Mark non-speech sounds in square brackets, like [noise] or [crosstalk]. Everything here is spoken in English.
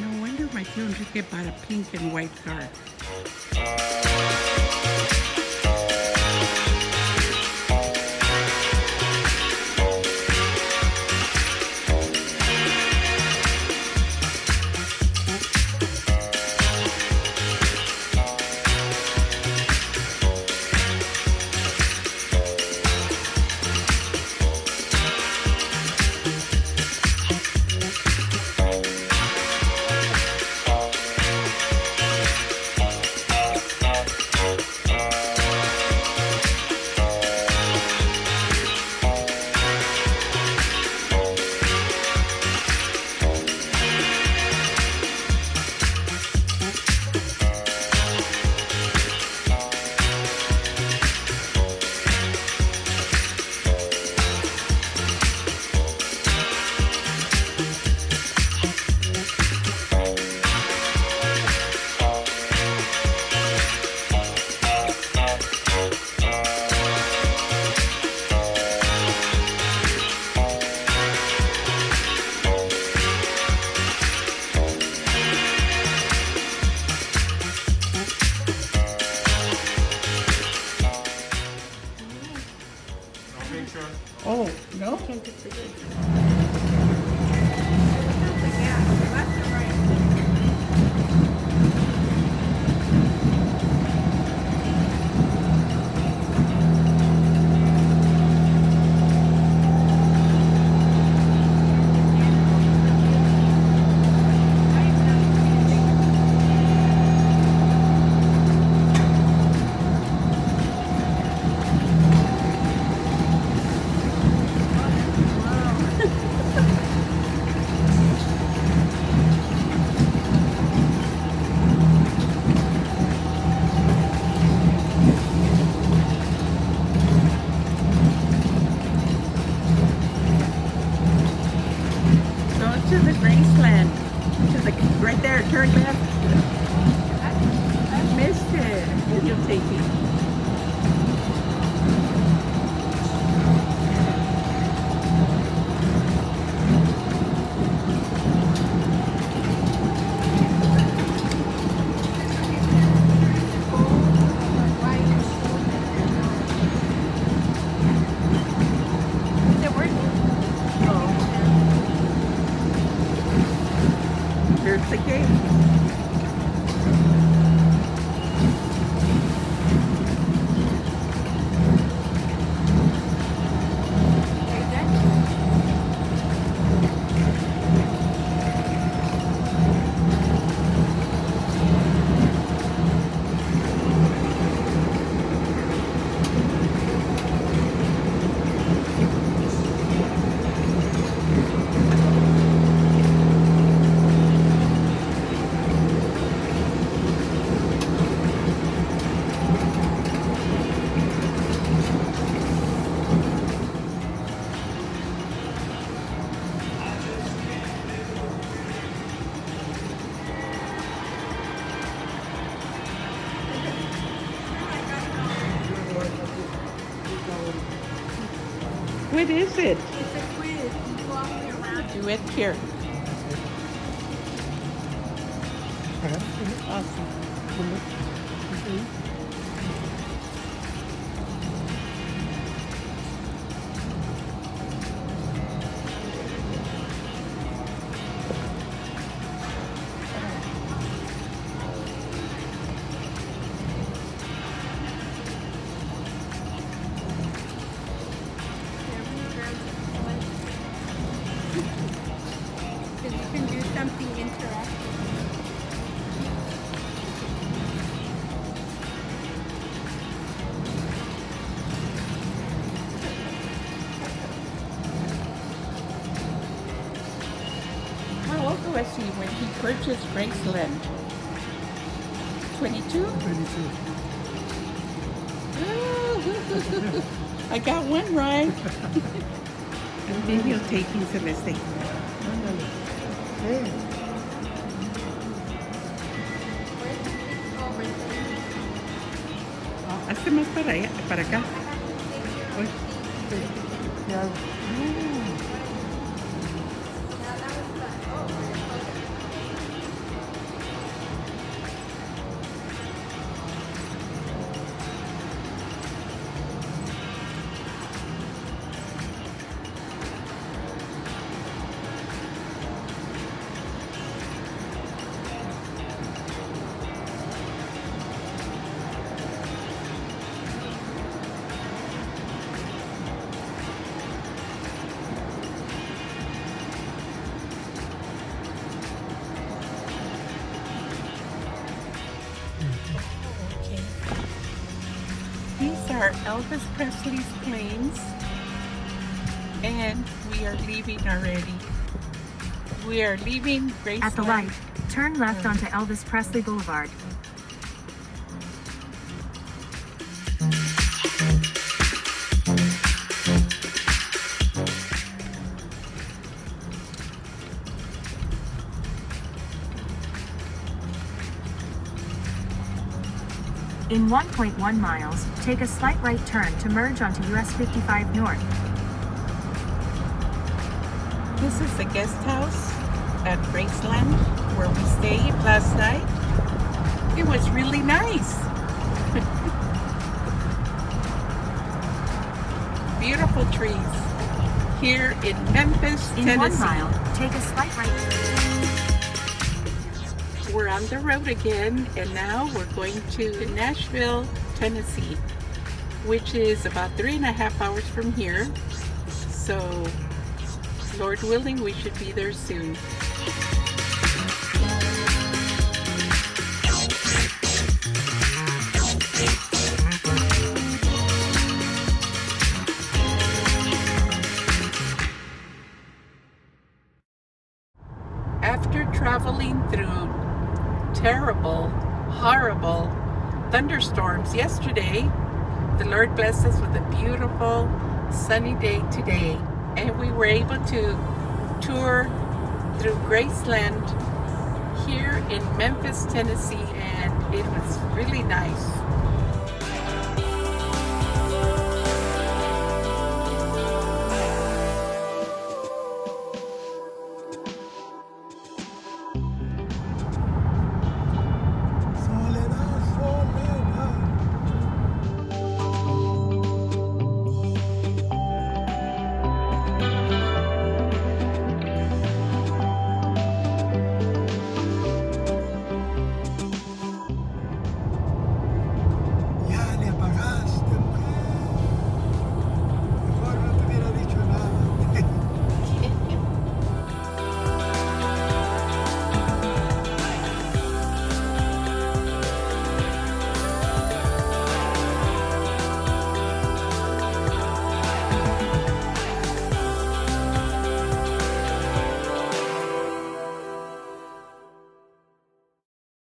No wonder my children get bought a pink and white car. Oh, no? Go to the Graceland. To the right there, turn left. I missed it. Video taking. What is it? It's a quiz. You go all the way around. Do it here. Awesome. Mm-hmm. Something interactive. How old was he when he purchased Graceland? 22? 22. [laughs] I got one right. I'm videotaping Celeste. Ándale. Sí. Hazte más para allá, para acá. Uy. Ya. Are Elvis Presley's planes, and we are leaving already. We are leaving Graceland. At the light, turn left onto Elvis Presley Boulevard. In 1.1 miles, take a slight right turn to merge onto US 55 North. This is the guest house at Graceland where we stayed last night. It was really nice. [laughs] Beautiful trees here in Memphis, In Tennessee. one mile, take a slight right We're on the road again, and now we're going to Nashville, Tennessee, which is about three and a half hours from here. So, Lord willing, we should be there soon. After traveling through terrible, horrible thunderstorms yesterday, the Lord blessed us with a beautiful sunny day today. And we were able to tour through Graceland here in Memphis, Tennessee, and it was really nice.